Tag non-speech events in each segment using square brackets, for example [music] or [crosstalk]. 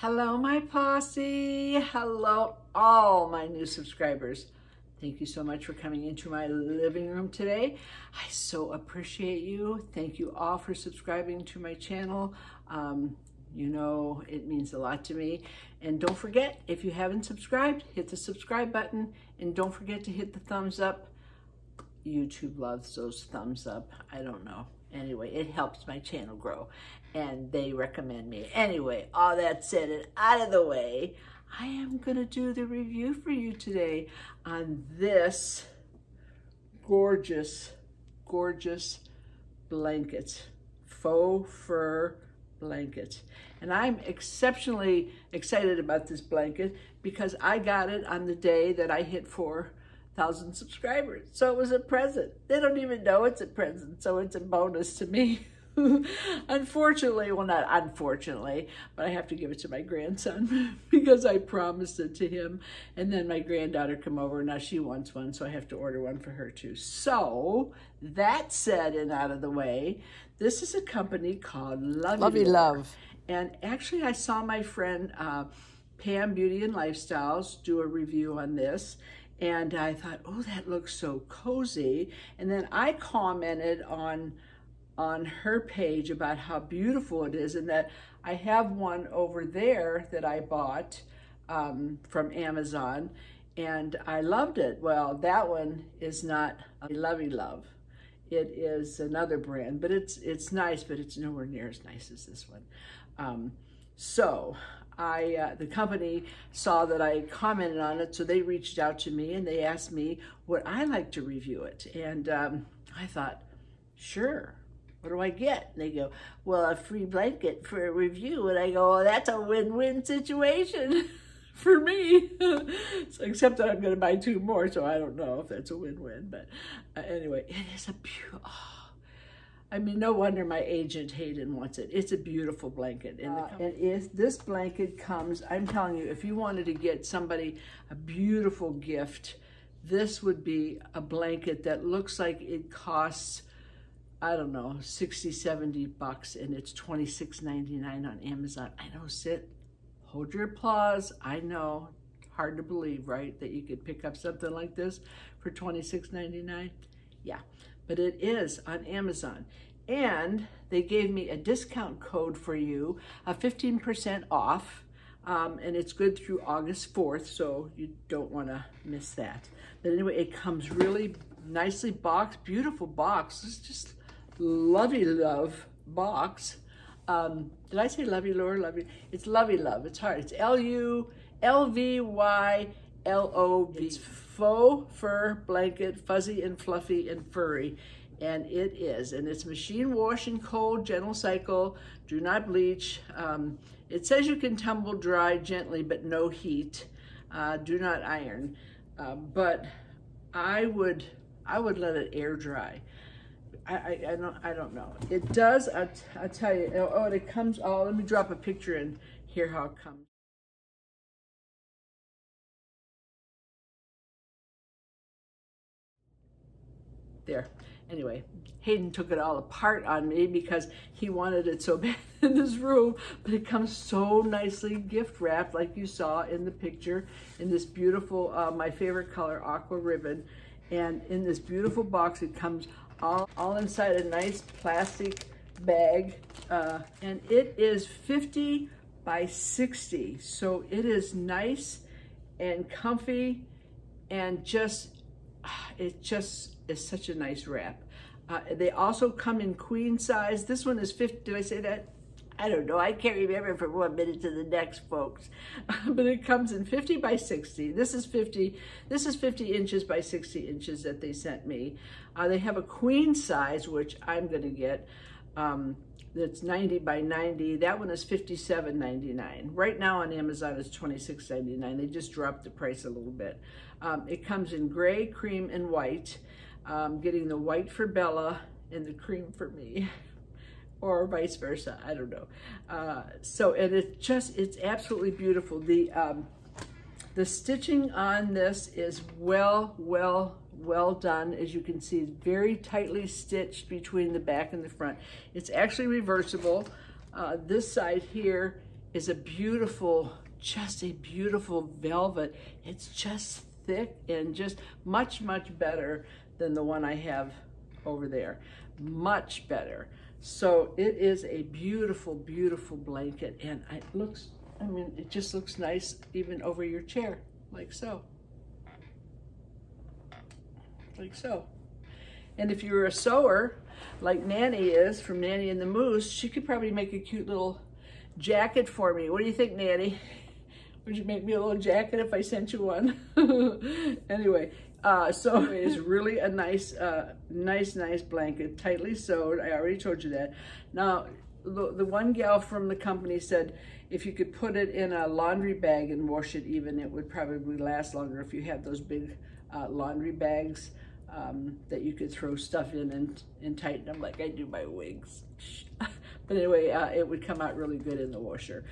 Hello, my posse. Hello, all my new subscribers. Thank you so much for coming into my living room today. I so appreciate you. Thank you all for subscribing to my channel. Um, you know, it means a lot to me. And don't forget, if you haven't subscribed, hit the subscribe button. And don't forget to hit the thumbs up. YouTube loves those thumbs up. I don't know. Anyway, it helps my channel grow and they recommend me. Anyway, all that said and out of the way, I am going to do the review for you today on this gorgeous, gorgeous blanket, faux fur blanket. And I'm exceptionally excited about this blanket because I got it on the day that I hit 4,000 subscribers. So it was a present. They don't even know it's a present, so it's a bonus to me. [laughs] unfortunately, well, not unfortunately, but I have to give it to my grandson [laughs] because I promised it to him. And then my granddaughter come over. Now she wants one, so I have to order one for her too. So that said and out of the way, this is a company called Lovey, Lovey Love. And actually, I saw my friend uh, Pam Beauty and Lifestyles do a review on this. And I thought, oh, that looks so cozy. And then I commented on on her page about how beautiful it is and that I have one over there that I bought um, from Amazon and I loved it. Well, that one is not a Lovey Love. It is another brand, but it's it's nice, but it's nowhere near as nice as this one. Um, so I, uh, the company saw that I commented on it, so they reached out to me and they asked me would I like to review it. And um, I thought, sure, what do I get? And they go, well, a free blanket for a review. And I go, oh, that's a win-win situation [laughs] for me. [laughs] so, except that I'm going to buy two more, so I don't know if that's a win-win. But uh, anyway, it is a beautiful, oh, I mean, no wonder my agent Hayden wants it. It's a beautiful blanket. And, uh, and if this blanket comes, I'm telling you, if you wanted to get somebody a beautiful gift, this would be a blanket that looks like it costs I don't know, 60, 70 bucks and it's $26.99 on Amazon. I know, sit, hold your applause. I know, hard to believe, right? That you could pick up something like this for $26.99. Yeah, but it is on Amazon. And they gave me a discount code for you, a 15% off. Um, and it's good through August 4th, so you don't want to miss that. But anyway, it comes really nicely boxed, beautiful box. It's just Lovey Love box. Um, did I say Lovey Love? Lovey. It's Lovey Love. It's hard. It's L U L V Y L O V. It's faux fur blanket, fuzzy and fluffy and furry. And it is. And it's machine wash and cold, gentle cycle, do not bleach. Um, it says you can tumble dry gently, but no heat. Uh, do not iron. Uh, but I would, I would let it air dry. I, I, I, don't I don't know. It does, I, I tell you, oh, and it comes, oh, let me drop a picture in here how it comes. There. Anyway, Hayden took it all apart on me because he wanted it so [laughs] bad in his room, but it comes so nicely gift wrapped like you saw in the picture in this beautiful, uh, my favorite color, aqua ribbon. And in this beautiful box, it comes all, all inside a nice plastic bag. Uh, and it is 50 by 60. So it is nice and comfy and just, [sighs] it just is such a nice wrap. Uh, they also come in queen size. This one is 50, did I say that? I don't know. I can't remember from one minute to the next, folks. [laughs] but it comes in 50 by 60. This is 50. This is 50 inches by 60 inches that they sent me. Uh, they have a queen size, which I'm going to get. Um, that's 90 by 90. That one is 57.99. Right now on Amazon it's 26.99. They just dropped the price a little bit. Um, it comes in gray, cream, and white. Um, getting the white for Bella and the cream for me. [laughs] or vice versa. I don't know. Uh, so, and it's just, it's absolutely beautiful. The, um, the stitching on this is well, well, well done. As you can see, very tightly stitched between the back and the front. It's actually reversible. Uh, this side here is a beautiful, just a beautiful velvet. It's just thick and just much, much better than the one I have over there. Much better. So it is a beautiful, beautiful blanket and it looks, I mean, it just looks nice even over your chair, like so. Like so. And if you're a sewer, like Nanny is from Nanny and the Moose, she could probably make a cute little jacket for me. What do you think, Nanny? Would you make me a little jacket if I sent you one? [laughs] anyway, uh, so [laughs] it's really a nice, uh, nice, nice blanket, tightly sewed. I already told you that. Now, the, one gal from the company said if you could put it in a laundry bag and wash it even, it would probably last longer if you had those big uh, laundry bags um, that you could throw stuff in and, and tighten them like I do my wigs. [laughs] but anyway, uh, it would come out really good in the washer.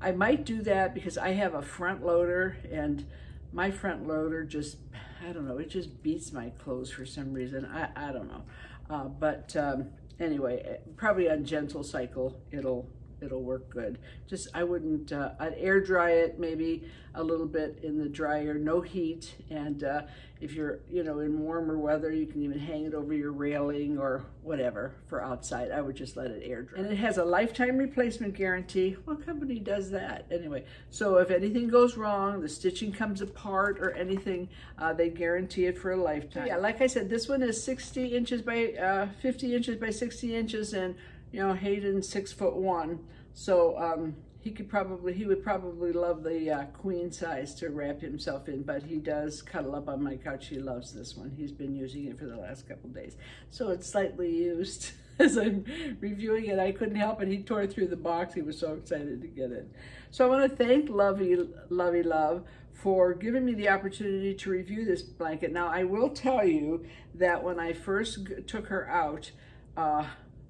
I might do that because I have a front loader and my front loader just, I don't know, it just beats my clothes for some reason. I, I don't know. Uh, but um, anyway, eh, probably on gentle cycle, it'll it'll work good. Just, I wouldn't, uh, I'd air dry it maybe a little bit in the dryer, no heat. And uh, if you're, you know, in warmer weather, you can even hang it over your railing or whatever for outside. I would just let it air dry. And it has a lifetime replacement guarantee. What company does that? Anyway, so if anything goes wrong, the stitching comes apart or anything, uh, they guarantee it for a lifetime. Yeah, like I said, this one is 60 inches by, uh, 50 inches by 60 inches and you know, Hayden's six foot one, so um, he could probably, he would probably love the uh, queen size to wrap himself in, but he does cuddle up on my couch. He loves this one. He's been using it for the last couple days. So it's slightly used. [laughs] As I'm reviewing it, I couldn't help it. He tore through the box. He was so excited to get it. So I want to thank Lovey, Lovey Love for giving me the opportunity to review this blanket. Now, I will tell you that when I first took her out, uh,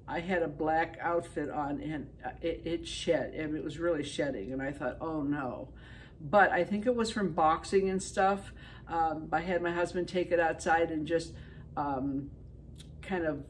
I had a black outfit on and uh, it, it shed and it was really shedding and I thought, oh no. But I think it was from boxing and stuff. Um, I had my husband take it outside and just um, kind of,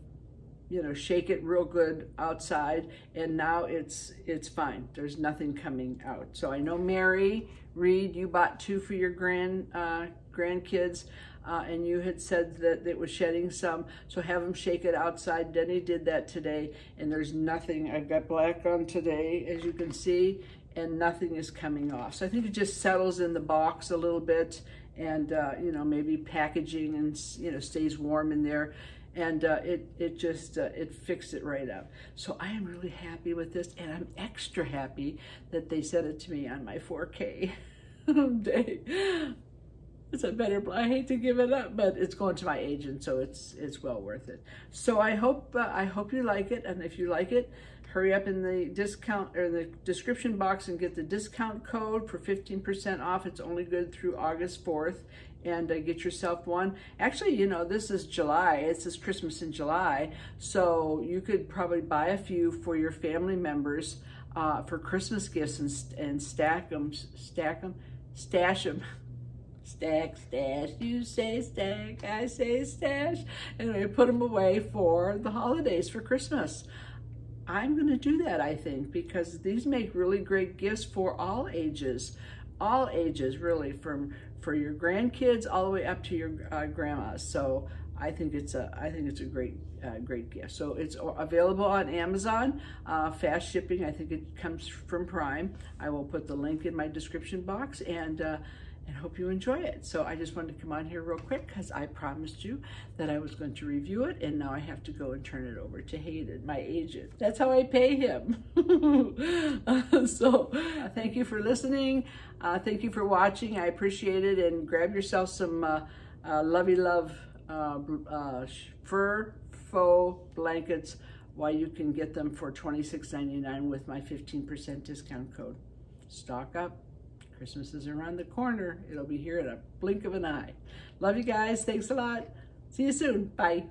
you know, shake it real good outside and now it's it's fine. There's nothing coming out. So I know Mary Reed, you bought two for your grand uh, grandkids uh, and you had said that it was shedding some, so have them shake it outside. Denny did that today, and there's nothing. I've got black on today, as you can see, and nothing is coming off. So I think it just settles in the box a little bit, and uh, you know maybe packaging and you know stays warm in there and uh, it it just uh, it fixed it right up. So I am really happy with this, and I'm extra happy that they sent it to me on my 4K [laughs] day it's a better I hate to give it up, but it's going to my agent, so it's it's well worth it. So I hope uh, I hope you like it, and if you like it, hurry up in the discount or the description box and get the discount code for 15% off. It's only good through August 4th, and uh, get yourself one. Actually, you know, this is July. It's this Christmas in July, so you could probably buy a few for your family members uh, for Christmas gifts and, and stack them, stack them, stash them. [laughs] stack, stash, you say stack, I say stash, and we put them away for the holidays, for Christmas. I'm going to do that, I think, because these make really great gifts for all ages, all ages, really, from for your grandkids all the way up to your uh, grandmas. So I think it's a I think it's a great uh, great gift. So it's available on Amazon, uh, fast shipping. I think it comes from Prime. I will put the link in my description box and. Uh, and hope you enjoy it. So I just wanted to come on here real quick because I promised you that I was going to review it and now I have to go and turn it over to Hayden, my agent. That's how I pay him. uh, [laughs] so uh, thank you for listening. Uh, thank you for watching. I appreciate it and grab yourself some uh, uh, lovey love uh, fur faux blankets while you can get them for $26.99 with my 15% discount code. Stock up. Christmas is around the corner. It'll be here in a blink of an eye. Love you guys. Thanks a lot. See you soon. Bye.